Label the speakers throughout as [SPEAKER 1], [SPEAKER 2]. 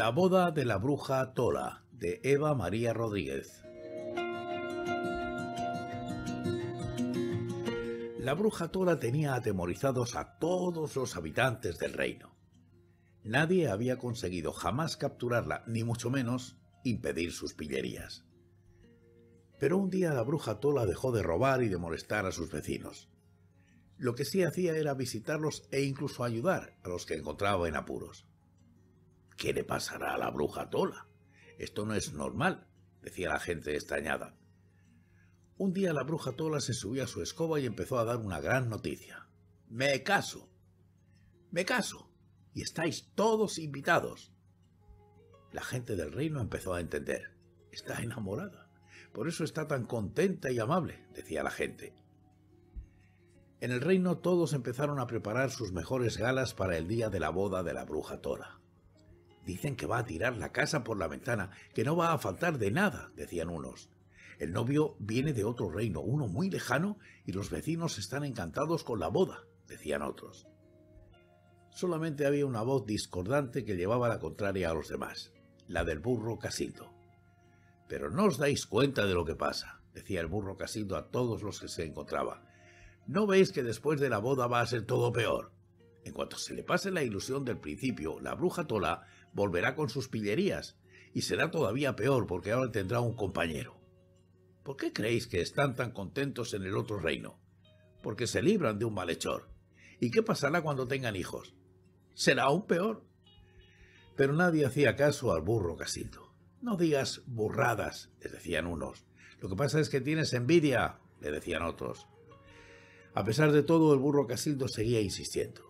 [SPEAKER 1] La boda de la bruja Tola, de Eva María Rodríguez. La bruja Tola tenía atemorizados a todos los habitantes del reino. Nadie había conseguido jamás capturarla, ni mucho menos impedir sus pillerías. Pero un día la bruja Tola dejó de robar y de molestar a sus vecinos. Lo que sí hacía era visitarlos e incluso ayudar a los que encontraba en apuros. ¿Qué le pasará a la bruja Tola? Esto no es normal, decía la gente extrañada. Un día la bruja Tola se subió a su escoba y empezó a dar una gran noticia. ¡Me caso! ¡Me caso! Y estáis todos invitados. La gente del reino empezó a entender. Está enamorada. Por eso está tan contenta y amable, decía la gente. En el reino todos empezaron a preparar sus mejores galas para el día de la boda de la bruja Tola. Dicen que va a tirar la casa por la ventana, que no va a faltar de nada, decían unos. El novio viene de otro reino, uno muy lejano, y los vecinos están encantados con la boda, decían otros. Solamente había una voz discordante que llevaba la contraria a los demás, la del burro Casildo. Pero no os dais cuenta de lo que pasa, decía el burro Casildo a todos los que se encontraba. ¿No veis que después de la boda va a ser todo peor? En cuanto se le pase la ilusión del principio, la bruja Tola volverá con sus pillerías, y será todavía peor porque ahora tendrá un compañero. ¿Por qué creéis que están tan contentos en el otro reino? Porque se libran de un malhechor. ¿Y qué pasará cuando tengan hijos? Será aún peor. Pero nadie hacía caso al burro Casildo. No digas burradas, le decían unos. Lo que pasa es que tienes envidia, le decían otros. A pesar de todo, el burro Casildo seguía insistiendo.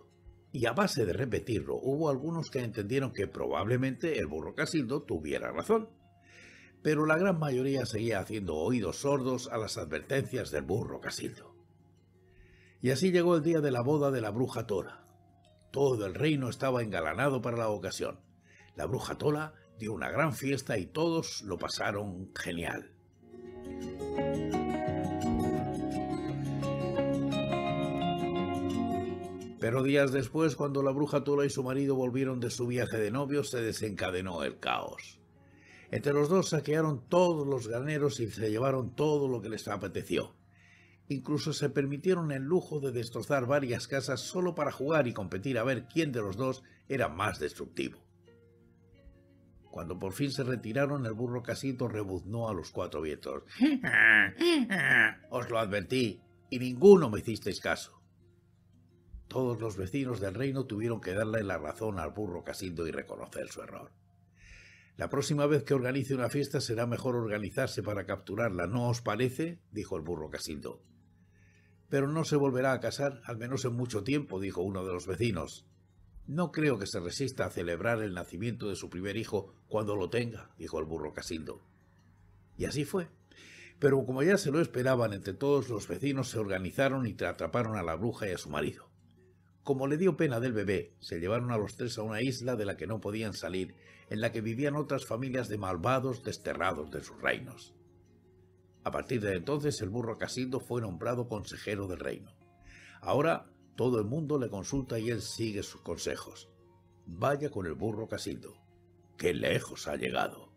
[SPEAKER 1] Y a base de repetirlo, hubo algunos que entendieron que probablemente el burro Casildo tuviera razón. Pero la gran mayoría seguía haciendo oídos sordos a las advertencias del burro Casildo. Y así llegó el día de la boda de la bruja Tora. Todo el reino estaba engalanado para la ocasión. La bruja Tola dio una gran fiesta y todos lo pasaron genial. Pero días después, cuando la bruja Tola y su marido volvieron de su viaje de novios, se desencadenó el caos. Entre los dos saquearon todos los graneros y se llevaron todo lo que les apeteció. Incluso se permitieron el lujo de destrozar varias casas solo para jugar y competir a ver quién de los dos era más destructivo. Cuando por fin se retiraron, el burro Casito rebuznó a los cuatro vientos. Os lo advertí, y ninguno me hicisteis caso. Todos los vecinos del reino tuvieron que darle la razón al burro Casildo y reconocer su error. La próxima vez que organice una fiesta será mejor organizarse para capturarla, ¿no os parece? dijo el burro Casildo. Pero no se volverá a casar, al menos en mucho tiempo, dijo uno de los vecinos. No creo que se resista a celebrar el nacimiento de su primer hijo cuando lo tenga, dijo el burro Casildo. Y así fue. Pero como ya se lo esperaban, entre todos los vecinos se organizaron y atraparon a la bruja y a su marido. Como le dio pena del bebé, se llevaron a los tres a una isla de la que no podían salir, en la que vivían otras familias de malvados desterrados de sus reinos. A partir de entonces el burro Casildo fue nombrado consejero del reino. Ahora todo el mundo le consulta y él sigue sus consejos. Vaya con el burro Casildo. ¡Qué lejos ha llegado!